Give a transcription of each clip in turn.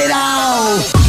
it all.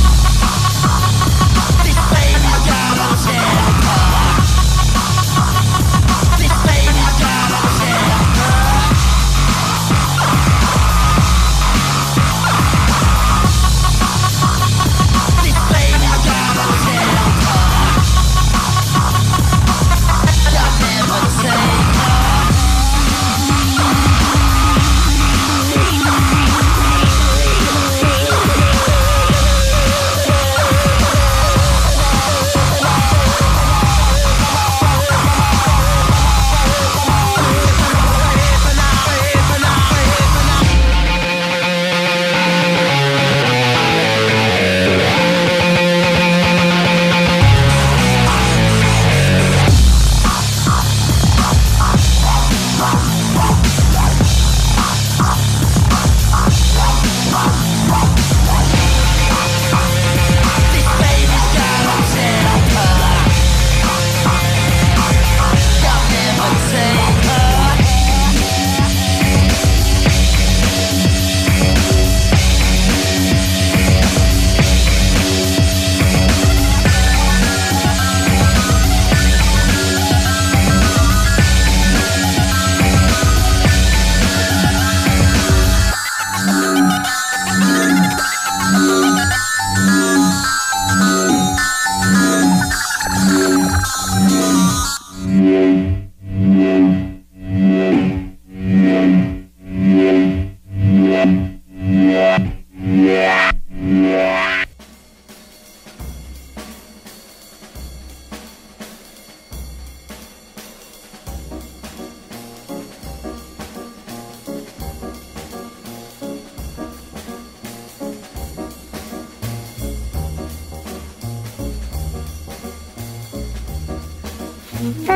Thank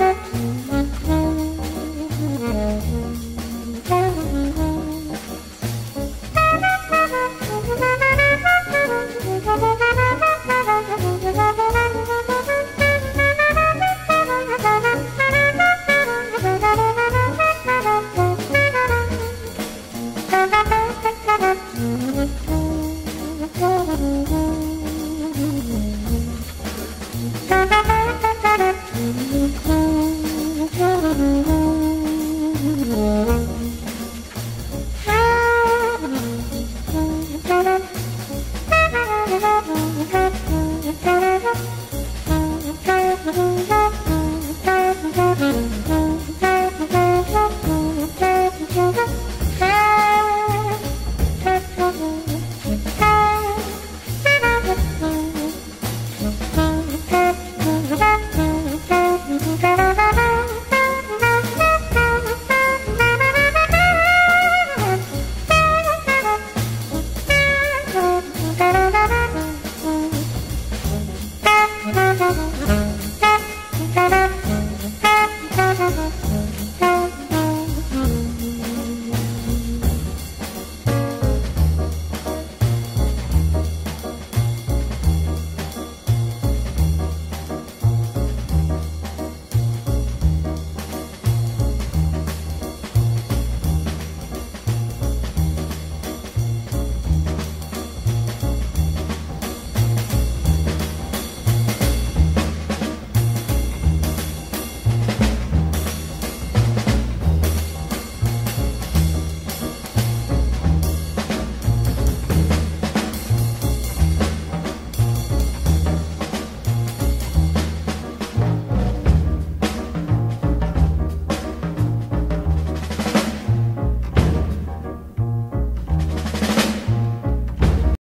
you. Mm-hmm.